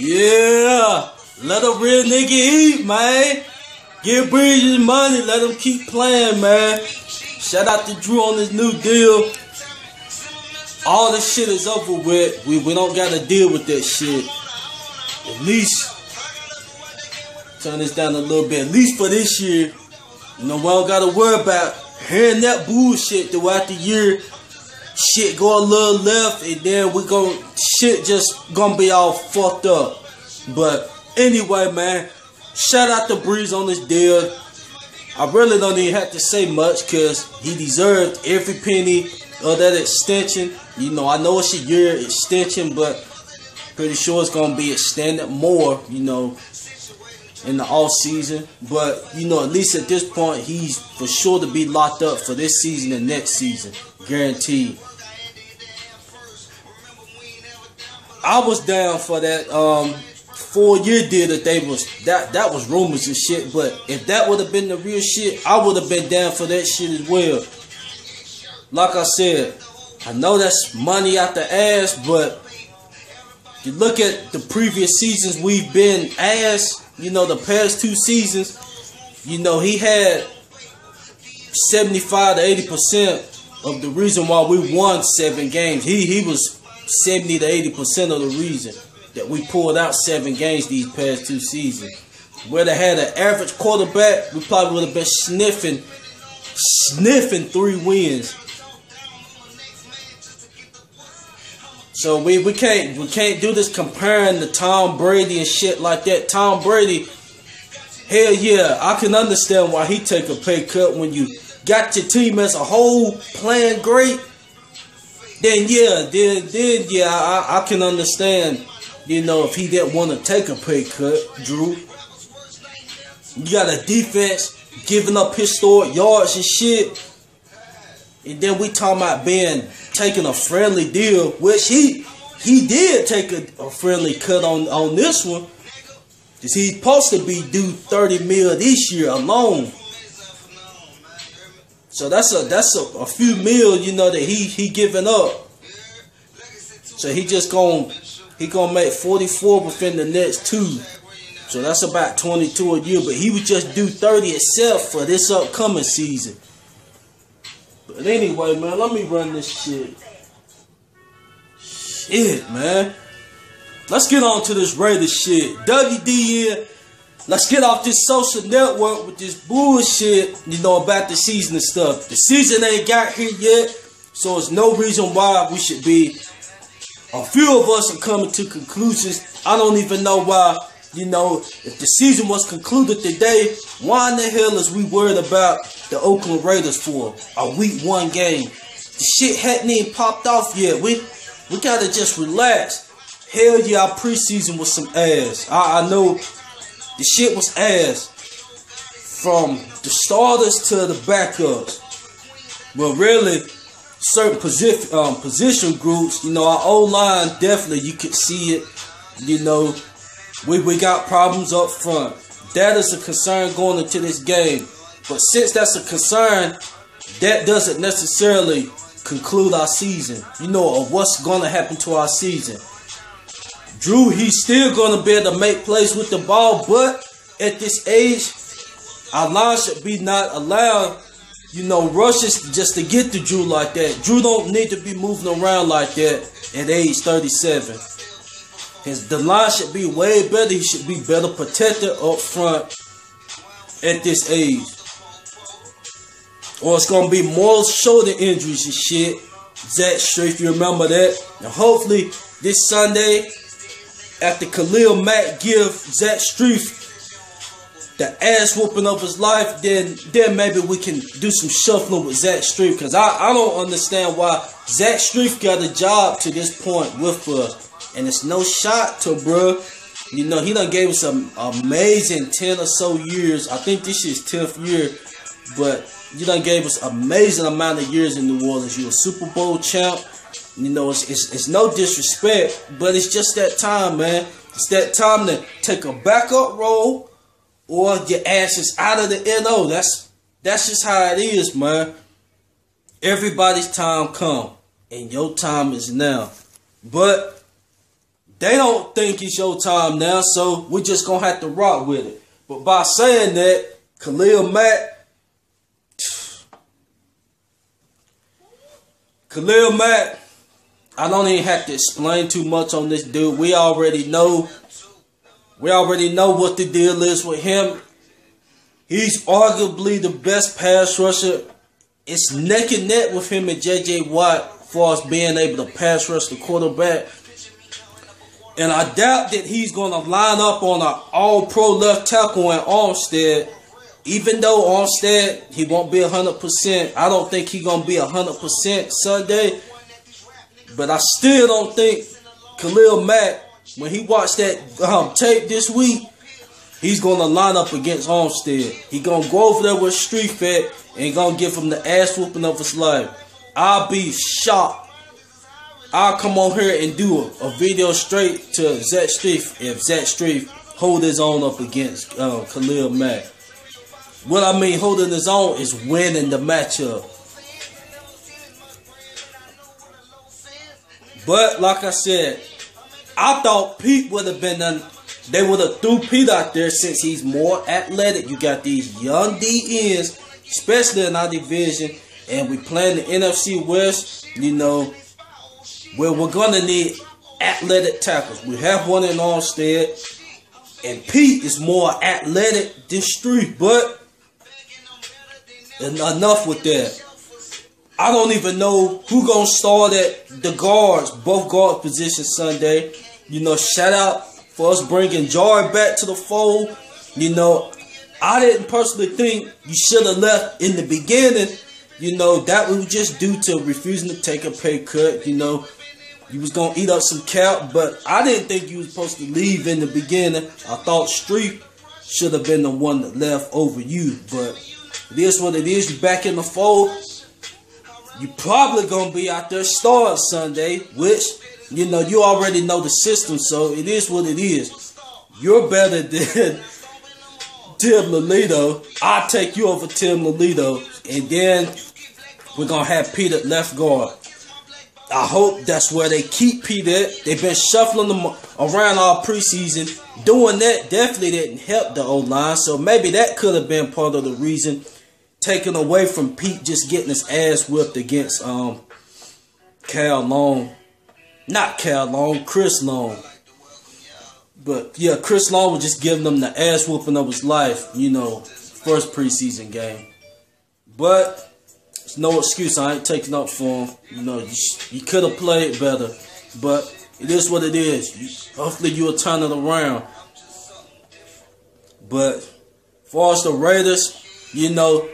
Yeah, let a real nigga eat, man. Give his money, let him keep playing, man. Shout out to Drew on this new deal. All the shit is over with. We, we don't gotta deal with that shit. At least turn this down a little bit. At least for this year. You know, we don't gotta worry about hearing that bullshit throughout the year. Shit go a little left and then we gon' shit just gonna be all fucked up. But anyway, man, shout out to Brees on this deal. I really don't even have to say much because he deserved every penny of that extension. You know, I know it's a year extension, but pretty sure it's gonna be extended more. You know, in the off season. But you know, at least at this point, he's for sure to be locked up for this season and next season, guaranteed. I was down for that um, four year deal that they was that that was rumors and shit. But if that would have been the real shit, I would have been down for that shit as well. Like I said, I know that's money out the ass, but you look at the previous seasons we've been ass you know, the past two seasons, you know, he had 75 to 80% of the reason why we won seven games. He he was 70 to 80% of the reason that we pulled out seven games these past two seasons. Where they had an average quarterback, we probably would have been sniffing, sniffing three wins. So we, we can't we can't do this comparing to Tom Brady and shit like that. Tom Brady, hell yeah, I can understand why he take a pay cut when you got your team as a whole playing great. Then yeah, then then yeah, I, I can understand. You know, if he didn't want to take a pay cut, Drew. You got a defense giving up historic yards and shit. And then we talking about being taking a friendly deal, which he he did take a, a friendly cut on on this one. Cause he's supposed to be due 30 mil this year alone. So that's a that's a, a few mil, you know, that he he giving up. So he just gonna he gonna make 44 within the next two. So that's about 22 a year. But he would just do 30 itself for this upcoming season. But anyway, man, let me run this shit. Shit, man. Let's get on to this Raiders shit. WDN. Let's get off this social network with this bullshit, you know, about the season and stuff. The season ain't got here yet, so there's no reason why we should be. A few of us are coming to conclusions. I don't even know why you know, if the season was concluded today, why in the hell is we worried about the Oakland Raiders for a week one game? The shit hadn't even popped off yet. We we gotta just relax. Hell yeah, our preseason was some ass. I, I know the shit was ass. From the starters to the backups. But really, certain position um, position groups, you know, our O line definitely you could see it. You know, we, we got problems up front. That is a concern going into this game. But since that's a concern, that doesn't necessarily conclude our season. You know, of what's going to happen to our season. Drew, he's still going to be able to make plays with the ball, but at this age, line should be not allowed, you know, rushes just to get to Drew like that. Drew don't need to be moving around like that at age 37. His the line should be way better. He should be better protected up front at this age. Or it's gonna be more shoulder injuries and shit. Zach Strief, you remember that? And hopefully this Sunday, after Khalil Mack give Zach Strief the ass whooping of his life, then then maybe we can do some shuffling with Zach Strief. Cause I, I don't understand why Zach Strief got a job to this point with us. And it's no shot to bro. You know, he done gave us some amazing 10 or so years. I think this is 10th year. But you done gave us amazing amount of years in New Orleans. You're a Super Bowl champ. You know, it's, it's, it's no disrespect, but it's just that time, man. It's that time to take a backup role or your ass is out of the NO. That's that's just how it is, man. Everybody's time come, and your time is now. But they don't think it's your time now, so we're just gonna have to rock with it. But by saying that, Khalil Mack, Khalil Mack, I don't even have to explain too much on this dude. We already know. We already know what the deal is with him. He's arguably the best pass rusher. It's neck and neck with him and JJ Watt for us being able to pass rush the quarterback. And I doubt that he's going to line up on an all pro left tackle in Armstead. Even though Armstead, he won't be 100%. I don't think he's going to be 100% Sunday. But I still don't think Khalil Mack, when he watched that um, tape this week, he's going to line up against Armstead. He going to go over there with Street Fat and going to give him the ass whooping of his life. I'll be shocked I'll come on here and do a, a video straight to Zach Strief if Zach Strief hold his own up against uh, Khalil Mack. What I mean holding his own is winning the matchup. But like I said, I thought Peat would have been done. They would have threw Peat out there since he's more athletic. You got these young DNs, especially in our division, and we playing the NFC West. You know, where we're gonna need athletic tackles. We have one in Armstead, and Peat is more athletic than Strief, but enough with that. I don't even know who gonna start at the guards, both guard positions Sunday. You know, shout out for us bringing Joy back to the fold. You know, I didn't personally think you should have left in the beginning. You know, that was just due to refusing to take a pay cut. You know, you was gonna eat up some cap, but I didn't think you was supposed to leave in the beginning. I thought Strief should have been the one that left over you, but it is what it is. You back in the fold. You probably gonna be out there starting Sunday, which you know you already know the system, so it is what it is. You're better than Tim Lelito. I'll take you over Tim Lelito, and then we're gonna have Peter left guard. I hope that's where they keep Peter. They've been shuffling them around all preseason. Doing that definitely didn't help the O line. So maybe that could have been part of the reason taken away from Peat just getting his ass whipped against um Cal Long. Not Cal Long, Chris Long. But yeah, Chris Long was just giving them the ass whooping of his life, you know, first preseason game. But it's no excuse. I ain't taking up for him. You know, you, you could have played better, but it is what it is. You, hopefully, you'll turn it around. But far as the Raiders, you know,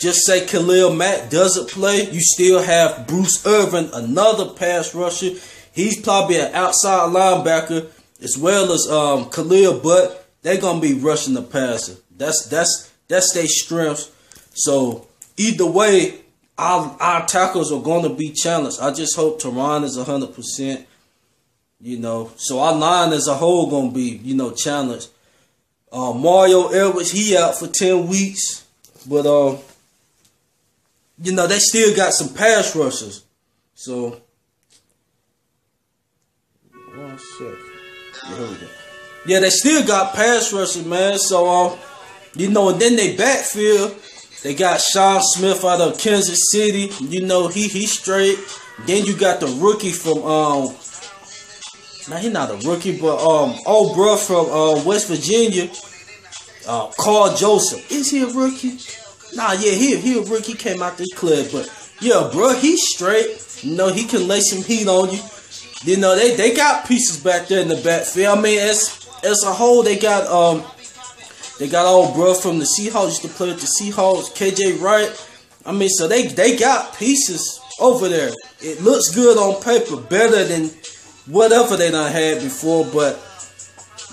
just say Khalil Mack doesn't play, you still have Bruce Irvin, another pass rusher. He's probably an outside linebacker as well as um, Khalil, but they're gonna be rushing the passer. That's that's that's their strength. So either way, our, our tackles are going to be challenged. I just hope Terron is 100%, you know. So our line as a whole going to be, you know, challenged. Uh, Mario Edwards, he out for 10 weeks. But, uh, you know, they still got some pass rushers. So, one sec. Yeah, here we go. Yeah, they still got pass rushers, man. So, uh, you know, and then they backfield they got Sean Smith out of Kansas City. You know, he he straight. Then you got the rookie from um now he not a rookie, but um old bro from uh, West Virginia, uh Karl Joseph. Is he a rookie? Nah, yeah, he he a rookie. Came out this club, but yeah, bro, he's straight. You know, he can lay some heat on you. You know, they they got pieces back there in the backfield. I mean, as as a whole, they got um they got old bro from the Seahawks used to play with the Seahawks, KJ Wright. I mean, so they they got pieces over there. It looks good on paper, better than whatever they done had before. But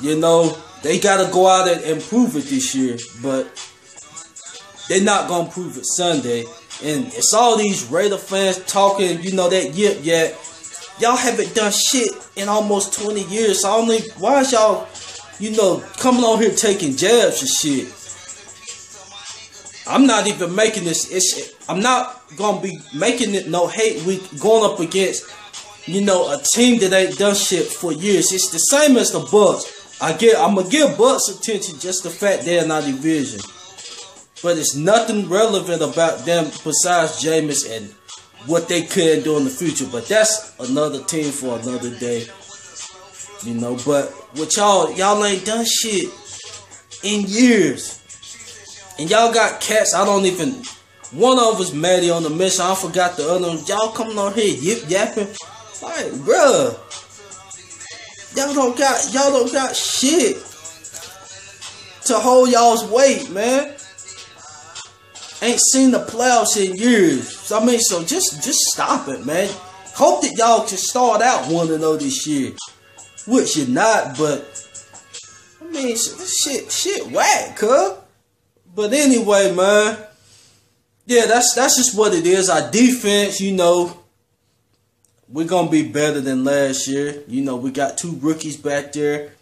you know, they got to go out and improve it this year. But they're not gonna prove it Sunday. And it's all these Raider fans talking, you know, that yip yet. Y'all haven't done shit in almost 20 years. So I only why is y'all you know, coming on here taking jabs and shit. I'm not even making this. It's, I'm not gonna be making it no hate week going up against you know, a team that ain't done shit for years. It's the same as the Bucks. I get, I'm gonna give Bucks attention just the fact they're in our division, but it's nothing relevant about them besides Jameis and what they could do in the future. But that's another team for another day, you know. But with y'all, y'all ain't done shit in years, and y'all got cats. I don't even. One of us Maddie on the mission. I forgot the other one. Y'all coming on here yip yapping. Like, bruh. Y'all don't got y'all don't got shit to hold y'all's weight, man. Ain't seen the playoffs in years. So, I mean, so just just stop it, man. Hope that y'all can start out one to know this year. Which you're not, but I mean shit shit whack, huh? But anyway, man. Yeah, that's that's just what it is. Our defense, you know, we're gonna be better than last year. You know, we got two rookies back there.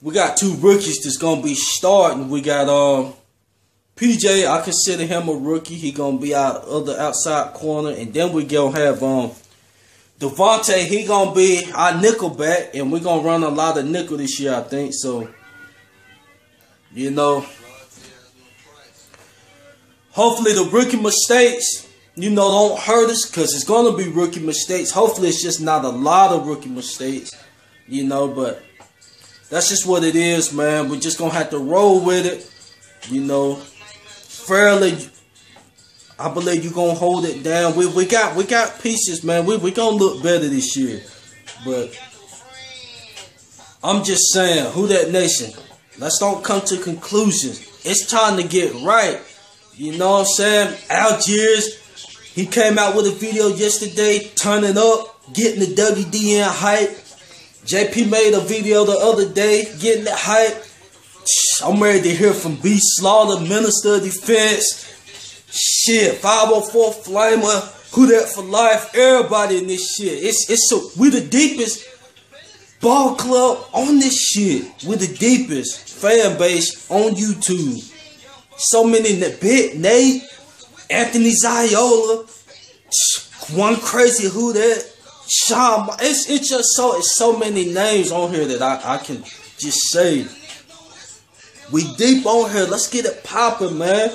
We got two rookies that's gonna be starting. We got um PJ. I consider him a rookie. He gonna be our other outside corner, and then we gonna have um Devontae. He gonna be our nickel back, and we're gonna run a lot of nickel this year. I think so. You know, Hopefully the rookie mistakes, you know, don't hurt us because it's going to be rookie mistakes. Hopefully it's just not a lot of rookie mistakes, you know, but that's just what it is, man. We're just going to have to roll with it, you know. Fairly, I believe you're to hold it down. We, we got we got pieces, man. We, we to look better this year. But I'm just saying, who that nation? Let's don't come to conclusions. It's time to get right. You know what I'm saying? Algiers, he came out with a video yesterday, turning up, getting the WDN hype. JP made a video the other day, getting the hype. I'm ready to hear from B Slaughter, Minister of Defense. Shit, 504 Flamer, who that for life, everybody in this shit. It's it's so we the deepest ball club on this shit. We the deepest fan base on YouTube. So many the bit Nate, Anthony Ziola, one crazy who that, Sean. It's it's just so it's so many names on here that I, I can just say. We deep on here. Let's get it popping, man.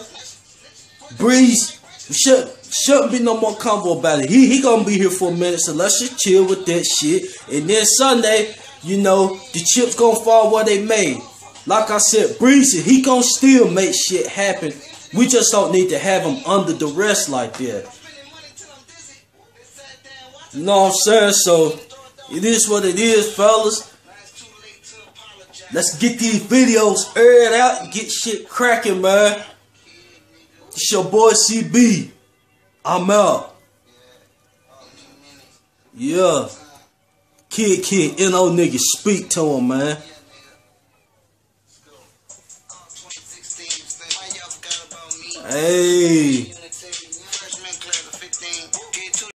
Brees, should shouldn't be no more convo about it. He he gonna be here for a minute, so let's just chill with that shit. And then Sunday, you know, the chips gonna fall where they may. Like I said, Breezy, he gonna still make shit happen. We just don't need to have him under the rest like that. You know what I'm saying? So, it is what it is, fellas. Let's get these videos aired out and get shit cracking, man. It's your boy CB. I'm out. Yeah. Kid, kid, NO niggas, speak to him, man. Hey.